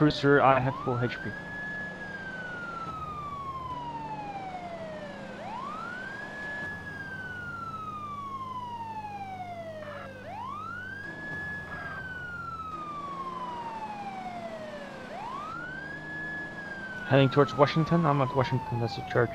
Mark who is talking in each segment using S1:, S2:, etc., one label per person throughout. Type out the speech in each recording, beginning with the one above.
S1: cruiser, I have full HP. Heading towards Washington? I'm at Washington, that's the church.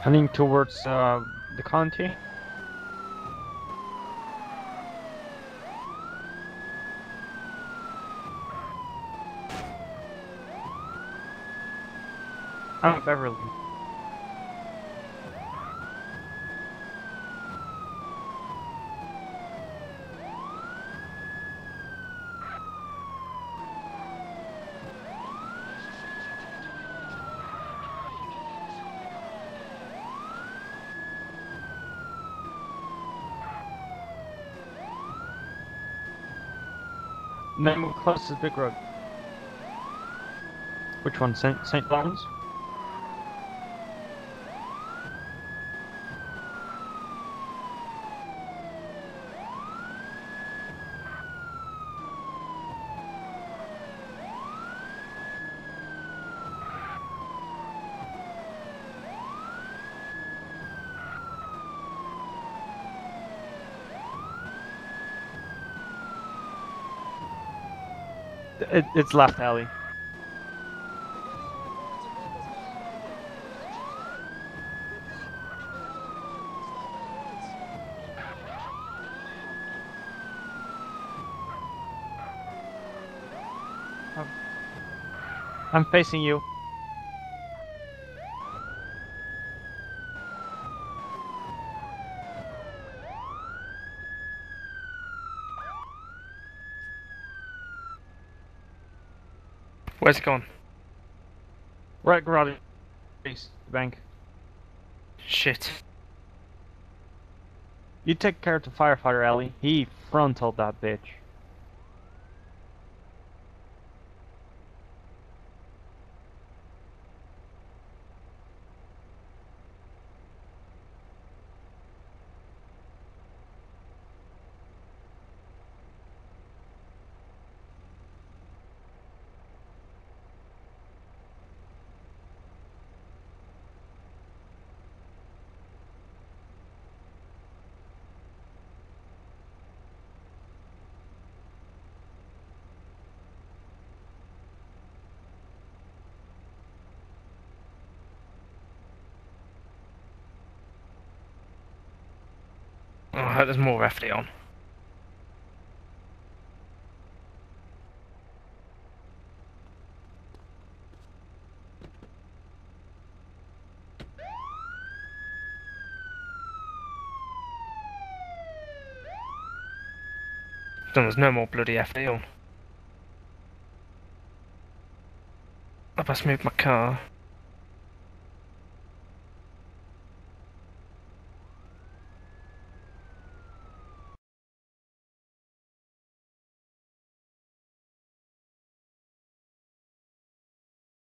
S1: Heading towards uh, the county. I'm Beverly. Name of closest big road. Which one? Saint Saint Lawrence? It, it's left alley. I'm facing you.
S2: Where's it gone?
S1: Right garage. East, the bank.
S2: Shit.
S1: You take care of the firefighter, Ellie. He frontaled that bitch.
S2: Hope there's more FD on. There's no more bloody FD on. I best move my car.